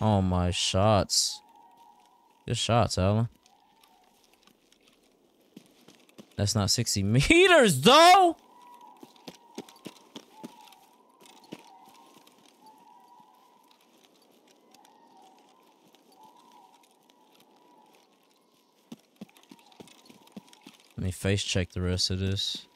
Oh my shots. Good shots, Allen. That's not 60 meters, though! Let me face check the rest of this.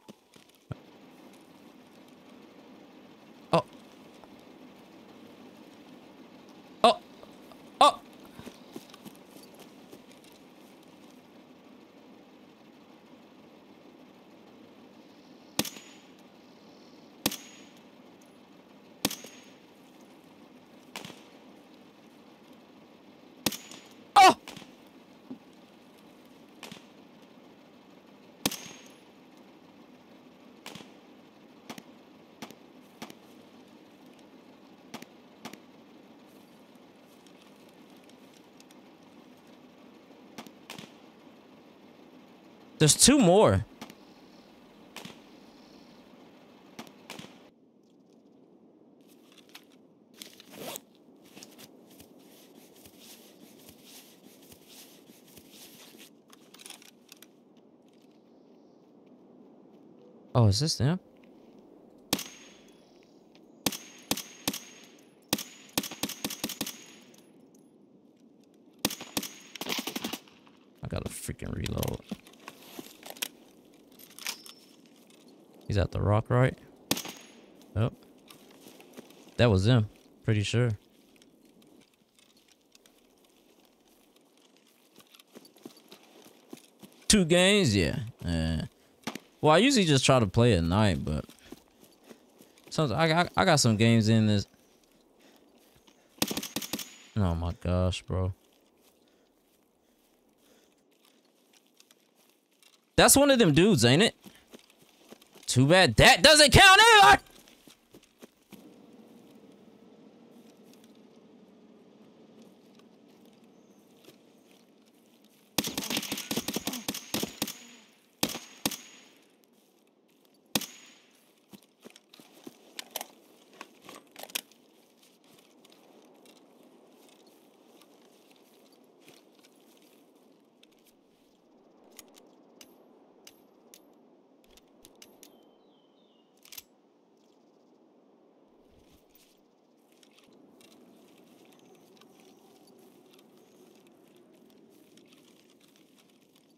There's two more. Oh, is this them? I gotta freaking reload. He's at the rock, right? Oh. That was him. Pretty sure. Two games? Yeah. Yeah. Well, I usually just try to play at night, but... Sometimes I got, I got some games in this... Oh my gosh, bro. That's one of them dudes, ain't it? Too bad that doesn't count either!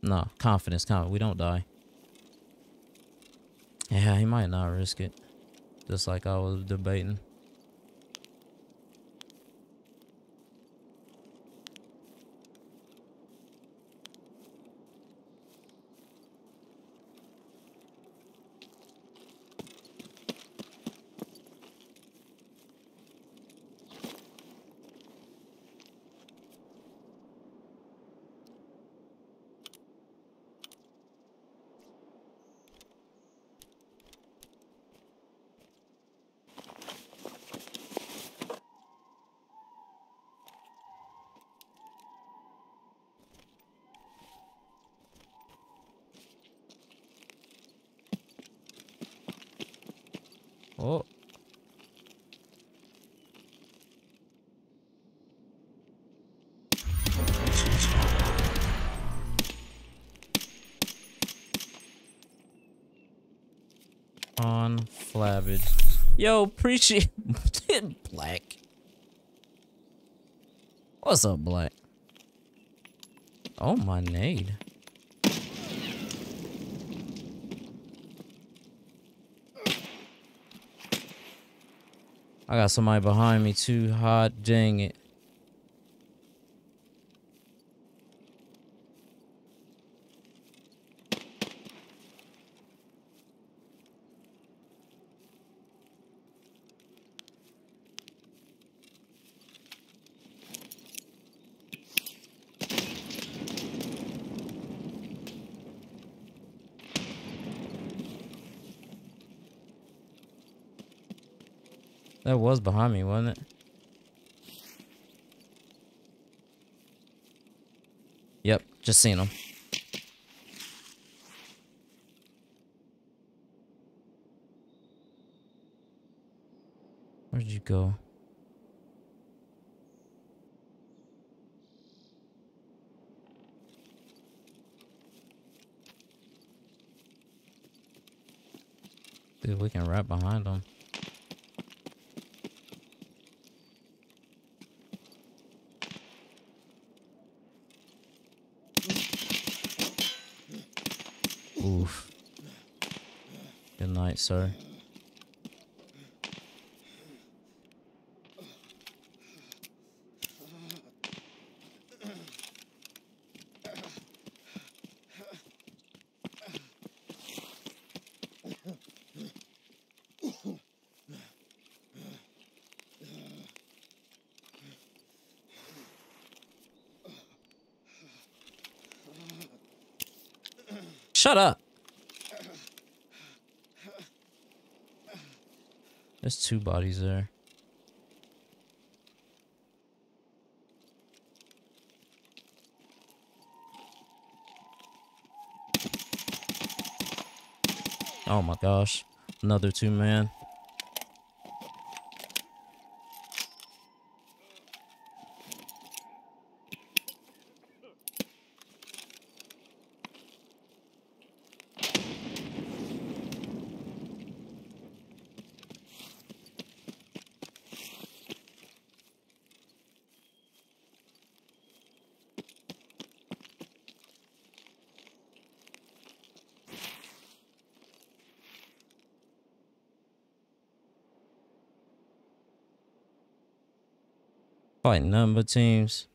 No, confidence, confidence. We don't die. Yeah, he might not risk it. Just like I was debating. Oh. On flabbage. Yo, appreciate Black. What's up, Black? Oh, my nade. I got somebody behind me too. Hot dang it. That was behind me, wasn't it? Yep, just seen him. Where'd you go? Dude, we can right behind them. Good night, sir. Shut up. There's two bodies there. Oh my gosh. Another two man. Fighting number teams.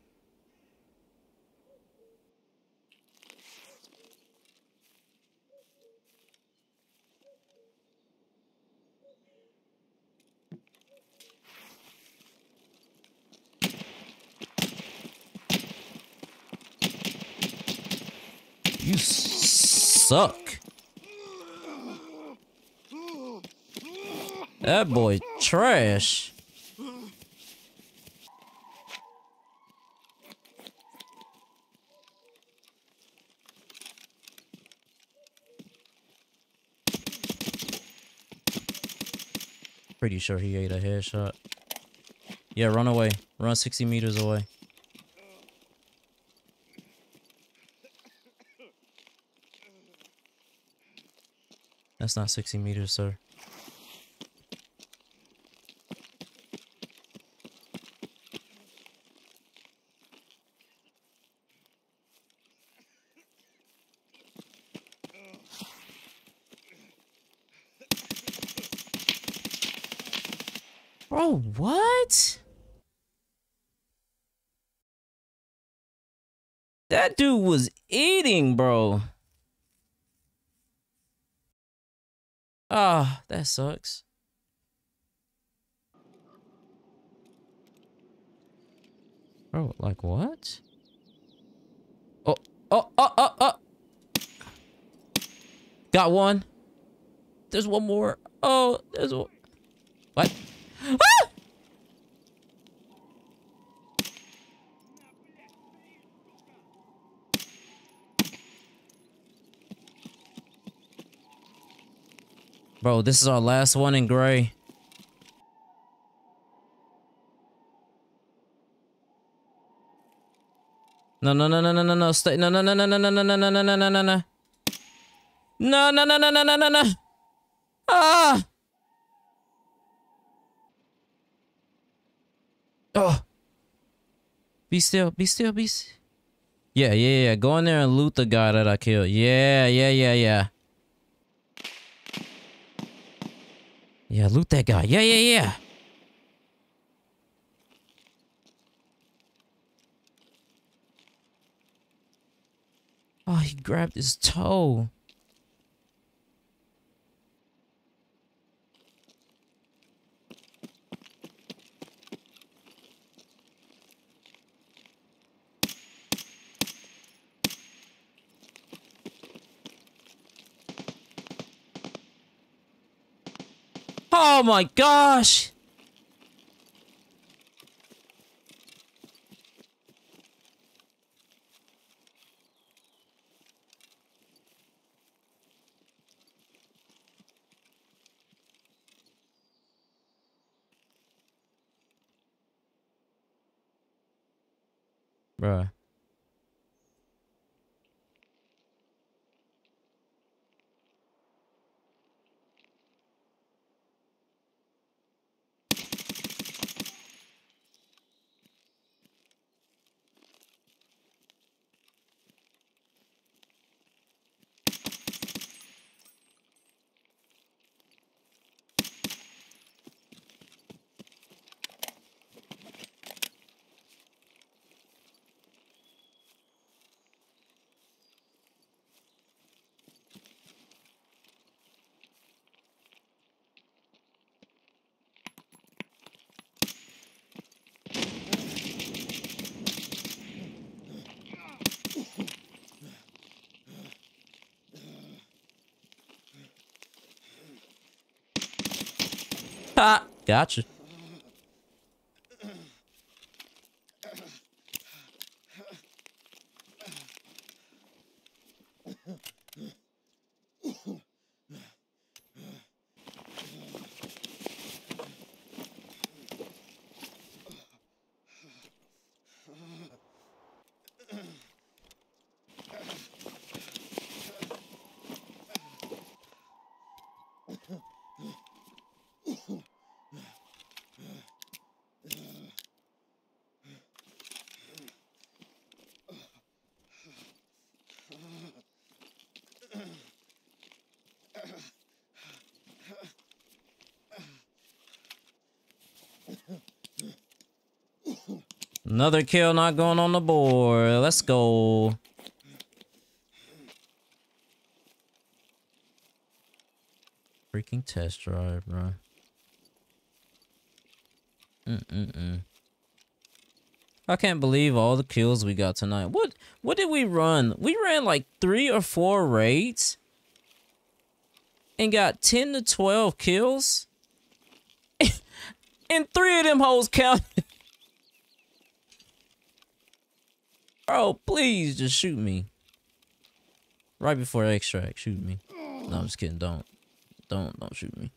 You suck. That boy trash. Pretty sure he ate a headshot. Yeah, run away. Run 60 meters away. That's not 60 meters, sir. Bro, what? That dude was eating, bro. Ah, that sucks. Bro, like what? Oh, oh, oh, oh, oh. Got one. There's one more. Oh, there's one. What? Ah! Bro, this is our last one in gray. No, no, no, no, no, no, no, stay. No, no, no, no, no, no, no, no, no, no, no, no, no, no. No, no, no, no, no, no, no, no. Ah! Oh. Be still, be still, be still. Yeah, yeah, yeah. Go in there and loot the guy that I killed. Yeah, yeah, yeah, yeah. Yeah, loot that guy. Yeah, yeah, yeah. Oh, he grabbed his toe. Oh my gosh! Bruh. Gotcha. Another kill not going on the board. Let's go. Freaking test drive, bro. Mm-mm-mm. I can't believe all the kills we got tonight. What what did we run? We ran like three or four raids and got 10 to 12 kills. and three of them holes counted. Bro, please just shoot me. Right before extract, shoot me. No, I'm just kidding. Don't. Don't, don't shoot me.